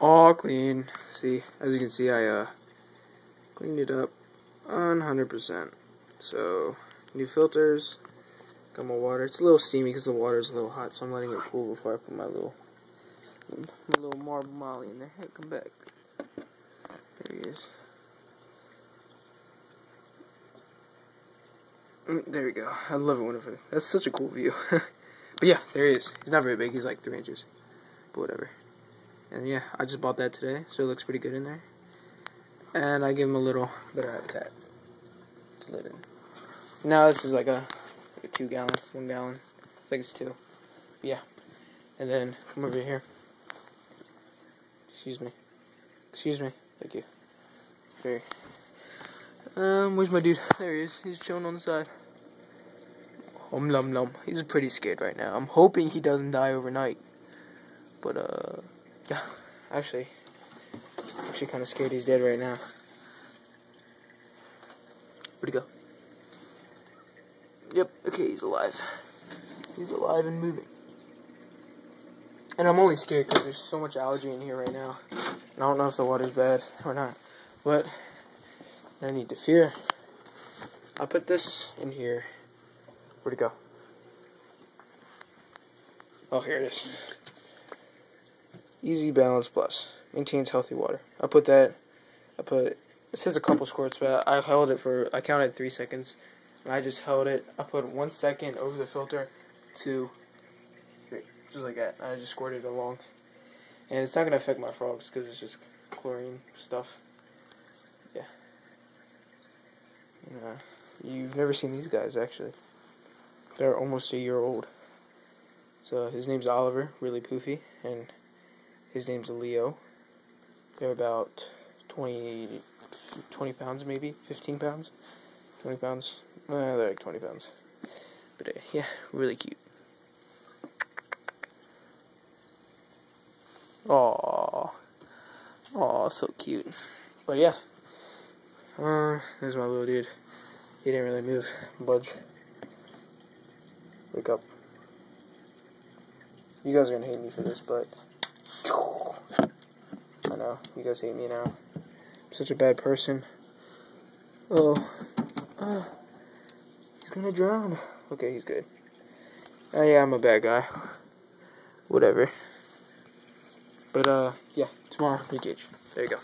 all clean. See, as you can see, I uh, cleaned it up 100%. So, new filters. Got my water. It's a little steamy because the water is a little hot, so I'm letting it cool before I put my little, my little marble molly in there. Hey, come back. There he is. Mm, there we go. I love it whenever. That's such a cool view. but yeah, there he is. He's not very big. He's like three inches. But whatever. And yeah, I just bought that today, so it looks pretty good in there. And I give him a little better habitat to live in. Now this is like a, like a two gallon, one gallon. I think it's two. Yeah. And then come over here. Excuse me. Excuse me. Thank you. Very. Um, where's my dude? There he is. He's chilling on the side. Um, lum lum. He's pretty scared right now. I'm hoping he doesn't die overnight. But, uh. Actually, actually kind of scared he's dead right now. Where'd he go? Yep, okay, he's alive. He's alive and moving. And I'm only scared because there's so much algae in here right now. And I don't know if the water's bad or not. But, no need to fear. I put this in here. Where'd it go? Oh, here it is. Easy Balance Plus. Maintains healthy water. I put that, I put, it says a couple squirts, but I held it for, I counted three seconds. And I just held it, I put one second over the filter, two, three, just like that. I just squirted it along. And it's not to affect my frogs because it's just chlorine stuff. Yeah. You've never seen these guys, actually. They're almost a year old. So his name's Oliver, really poofy, and his name's Leo. They're about 20, 20 pounds, maybe 15 pounds, 20 pounds. Uh, they're like 20 pounds. But uh, yeah, really cute. Aww. Aww, so cute. But yeah. Uh, there's my little dude. He didn't really move, budge. Wake up. You guys are gonna hate me for this, but know you guys hate me now. I'm such a bad person. Oh, uh, he's gonna drown. Okay, he's good. Oh yeah, I'm a bad guy. Whatever. But uh, yeah, tomorrow, cage. There you go.